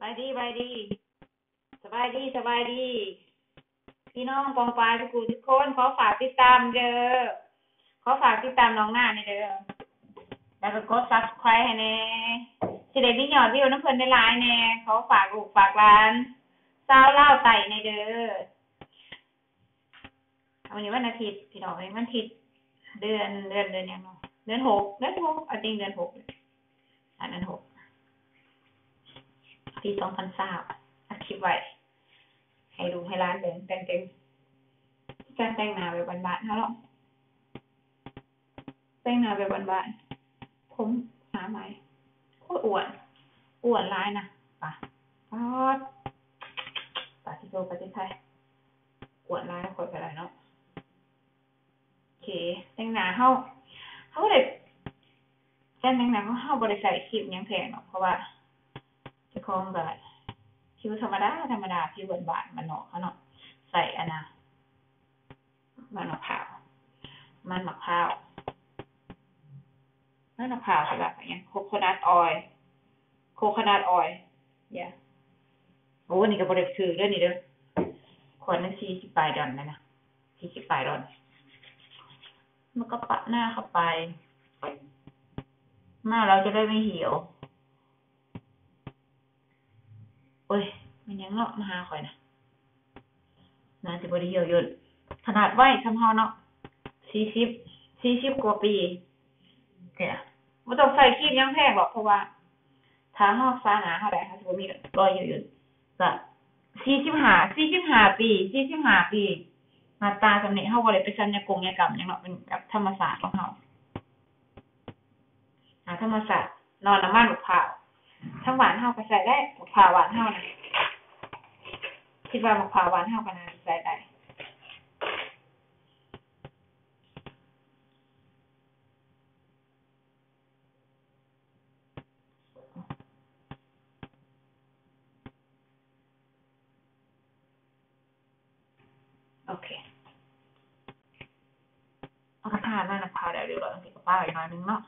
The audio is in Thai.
บายดีบายดี สบายดีสบายดี พี่น้องปองปลายทุกคนทุกคนขอฝากติดตามเด้อขอฝากติดตามน้องหน้าในเด้อแล้วก็กด subscribe ให้แน่สิได้มียอดวิวน้ำเพิ่นได้หลายแน่ขอฝากลูกฝากหลานสาวเล่าไต่ในเด้อวันนี้วันอาทิตย์พี่น้องวันนี้วันอาทิตย์เดือนเดือนเดือนยังเนาะเดือนหกเดือนหกเอาจริงเดือนหกนนั้นหก ปีสองพันสามอัดคลิปไว้ ให้ดูให้ร้านเดินแต่งเต็มการแต่งหน้าแบบบานๆเท่าหรอแต่งหน้าแบบบานๆผมหาไหมโคตรอ้วนอ้วนร้ายนะป่ะป๊อดปาทิโกปาทิไทยอ้วนร้ายคนไปไรเนาะโอเคแต่งหน้าเฮาเฮาเลยการแต่งหน้าเของเฮาบ่ได้ใส่ครีมหยังแพงเนาะเพราะว่า คองแบบผิวธรรมดาธรรมดาผิวบานๆมันเนาะเขาเนาะใส่อันนะมันมะพร้าวมันมะพร้าวมันมะพร้าวใช่ปะอย่างโคโคนัทออยโคโคนัทออยเนี่ยโอ้นี่ก็บริสุทธิ์เด้อนี่เด้อขวดนึงสี่สิบปลายดอนนะนะสี่สิบปลายดอนมันก็ปะหน้าเข้าไป หน้าเราจะได้ไม่เหี่ยว โอ้ย มันยังเนาะมาหาข่อยนะน่าสิบ่ได้เหี่ยวยนขนาดไหวทำเฮาเนาะสี่สิบสี่สิบกว่าปีเนี่ยบ่ต้องใส่ครีมยังแพงหรอกเพราะว่าถ้าเฮาสาหนาเฮาได้เฮาสิบ่มีรอยเหี่ยวยนก็สี่สิบห้าสี่สิบห้าปีสี่สิบห้าปีหน้าตาสำเนี้เฮาบ่ได้ไปศัลยกงศัลยกรรมหยังเนาะเป็นแบบธรรมศาสตร์ของเฮาอ่าธรรมศาสตร์นอนน้ำมันมะพร้า ทั้งหวานเฮาก็ใส่ได้มะพร้าวหวานเฮานะคิดว่ามะพร้าวหวานเฮาก็น่าสิใส่ได้โอเคเอากระทาหน้ามะพร้าวได้เรียบร้อยต้องติดกระเป๋าอีกหน่อยนึงเนาะ